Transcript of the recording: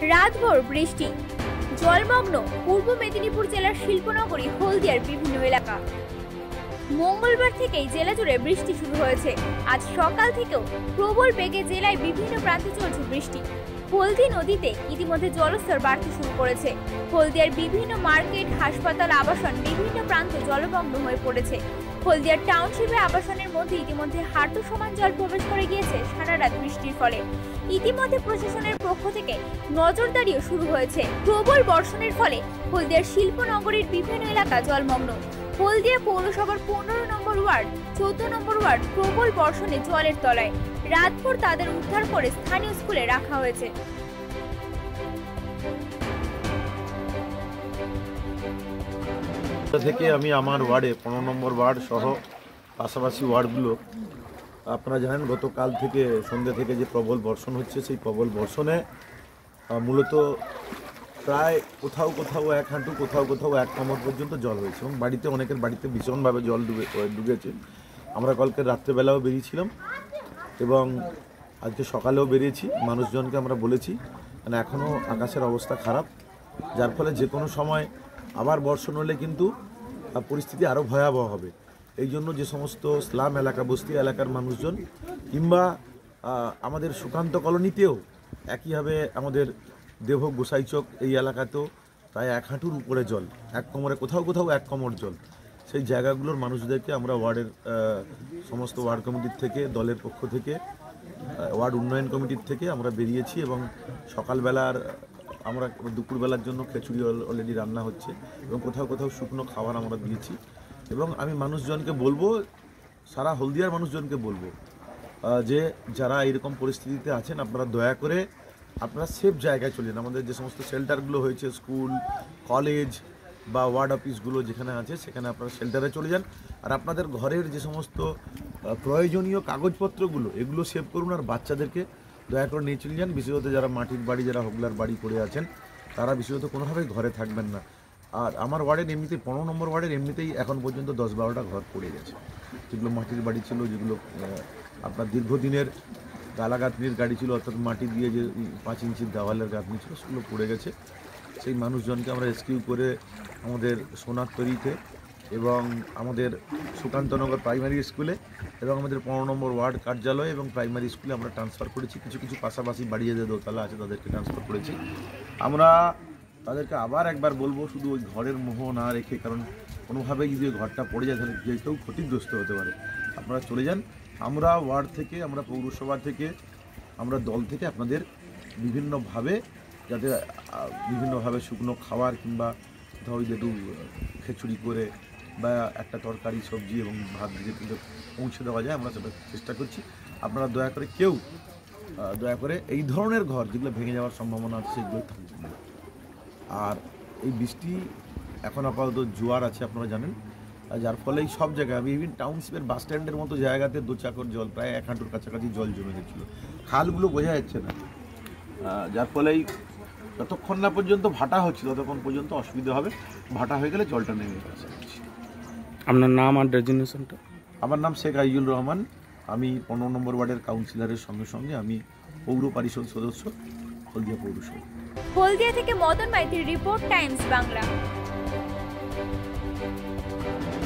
রাতভর বৃষ্টি। জলমগ্ন পূর্ব মেদিনীপুর জেলার শিল্পনগরী, হলদিয়ার বিভিন্ন এলাকা। মঙ্গলবার থেকেই জেলা জুড়ে বৃষ্টি শুরু হয়েছে। আজ সকাল থেকেও প্রবল বেগে জেলায় বিভিন্ন প্রান্তে চলছে বৃষ্টি। হলদি নদীতে ইতিমধ্যে জলস্তর বাড়তে শুরু করেছে। হলদিয়ার বিভিন্ন মার্কেট, হাসপাতাল, আবাসন বিভিন্ন প্রান্ত জলমগ্ন হয়ে পড়েছে। হলদিয়ার টাউনশিপে আবাসনের মধ্যে ইতিমধ্যে হাঁটু সমান জল প্রবেশ করে গিয়েছে সারা রাত বৃষ্টির ফলে। ইতিমধ্যে প্রশাসনের পক্ষ থেকে নজরদারিও শুরু হয়েছে। প্রবল বর্ষণের ফলে হলদিয়ার শিল্পনগরীর বিভিন্ন এলাকা জলমগ্ন। হলদিয়া পৌরসভার পনেরো নম্বর ওয়ার্ড, চোদ্দ নম্বর ওয়ার্ড প্রবল বর্ষণে জলের তলায়। রাতভর তাদের উদ্ধার করে স্থানীয় স্কুলে রাখা হয়েছে। থেকে আমি আমার ওয়ার্ডে, পনেরো নম্বর ওয়ার্ড সহ পাশাপাশি ওয়ার্ডগুলো, আপনারা জানেন গতকাল থেকে সন্ধ্যে থেকে যে প্রবল বর্ষণ হচ্ছে, সেই প্রবল বর্ষণে মূলত প্রায় কোথাও কোথাও এক হাঁটু, কোথাও কোথাও এক কমর পর্যন্ত জল হয়েছে এবং বাড়িতে অনেকের বাড়িতে ভীষণভাবে জল ডুবে ডুবেছে। আমরা কালকে রাত্রেবেলাও বেরিয়েছিলাম এবং আজকে সকালেও বেরিয়েছি। মানুষজনকে আমরা বলেছি মানে এখনও আকাশের অবস্থা খারাপ, যার ফলে যে কোনো সময় আবার বর্ষণ হলে কিন্তু পরিস্থিতি আরও ভয়াবহ হবে। এই জন্য যে সমস্ত স্লাম এলাকা, বস্তি এলাকার মানুষজন কিংবা আমাদের সুকান্ত কলোনিতেও একইভাবে আমাদের দেহ গোসাইচক এই এলাকাতেও প্রায় এক হাঁটুর উপরে জল, এক কোমরে কোথাও কোথাও এক কোমর জল। সেই জায়গাগুলোর মানুষদেরকে আমরা ওয়ার্ডের সমস্ত ওয়ার্ড কমিটির থেকে, দলের পক্ষ থেকে ওয়ার্ড উন্নয়ন কমিটির থেকে আমরা বেরিয়েছি এবং সকালবেলার, আমরা দুপুরবেলার জন্য খিচুড়ি অলরেডি রান্না হচ্ছে এবং কোথাও কোথাও শুকনো খাবার আমরা দিয়েছি। এবং আমি মানুষজনকে বলব, সারা হলদিয়ার মানুষজনকে বলব যে যারা এরকম পরিস্থিতিতে আছেন, আপনারা দয়া করে আপনারা সেফ জায়গায় চলে যান। আমাদের যে সমস্ত শেল্টারগুলো হয়েছে স্কুল কলেজ বা ওয়ার্ড অফিসগুলো যেখানে আছে, সেখানে আপনারা শেল্টারে চলে যান। আর আপনাদের ঘরের যে সমস্ত প্রয়োজনীয় কাগজপত্রগুলো, এগুলো সেভ করুন আর বাচ্চাদেরকে দয়া করে নিয়ে চলে যান। বিশেষত যারা মাটির বাড়ি, যারা হোগলার বাড়ি করে আছেন, তারা বিশেষত কোনোভাবেই ঘরে থাকবেন না। আর আমার ওয়ার্ডের এমনিতেই, পনেরো নম্বর ওয়ার্ডের এমনিতেই এখন পর্যন্ত দশ বারোটা ঘর পড়ে গেছে। যেগুলো মাটির বাড়ি ছিল, যেগুলো আপনার দীর্ঘদিনের গালা গাঁথনির গাড়ি ছিল, অর্থাৎ মাটি দিয়ে যে পাঁচ ইঞ্চির দেওয়ালের গাঁথনি ছিল, সেগুলো পড়ে গেছে। সেই মানুষজনকে আমরা রেস্কিউ করে আমাদের সোনার তৈরিতে এবং আমাদের সুকান্তনগর প্রাইমারি স্কুলে এবং আমাদের পনেরো নম্বর ওয়ার্ড কার্যালয় এবং প্রাইমারি স্কুলে আমরা ট্রান্সফার করেছি। কিছু কিছু পাশাপাশি বাড়ি যে দোতলা আছে, তাদেরকে ট্রান্সফার করেছি। আমরা তাদেরকে আবার একবার বলব, শুধু ওই ঘরের মোহ না রেখে, কারণ কোনোভাবেই যদি ঘরটা পড়ে যায়, তাহলে যে কেউ ক্ষতিগ্রস্ত হতে পারে। আপনারা চলে যান। আমরা ওয়ার্ড থেকে, আমরা পৌরসভা থেকে, আমরা দল থেকে আপনাদের বিভিন্নভাবে যাতে বিভিন্নভাবে শুকনো খাবার কিংবা কোথাও ওই যে একটু খিচুড়ি করে বা একটা তরকারি, সবজি এবং ভাত দিয়ে কিন্তু পৌঁছে দেওয়া যায়, আমরা সেটা চেষ্টা করছি। আপনারা দয়া করে কেউ দয়া করে এই ধরনের ঘর যেগুলো ভেঙে যাওয়ার সম্ভাবনা আছে সেগুলো থাকবে আর এই বৃষ্টি এখন আপাতত জোয়ার আছে আপনারা জানেন। আর যার ফলে এই সব জায়গায় আমি ইভিন টাউনশিপের বাস স্ট্যান্ডের মতো জায়গাতে দু চাকর জল প্রায় এক হাঁটুর কাছাকাছি জল জমে গেছিল। খালগুলো বোঝা যাচ্ছে না। যার ফলে এই যতক্ষণ না পর্যন্ত ভাটা হচ্ছে ততক্ষণ পর্যন্ত অসুবিধা হবে। ভাটা হয়ে গেলে জলটা নেমে যাচ্ছে। আপনার নাম আর ডেজিনেশনটা আমার নাম শেখ আইজুল রহমান। আমি পনেরো নম্বর ওয়ার্ডের কাউন্সিলরের সঙ্গে সঙ্গে আমি পৌর পরিষদ সদস্য হলদিয়া পৌরসভা। হলদিয়া থেকে Madan মাইতির report Times Bangla Thank you.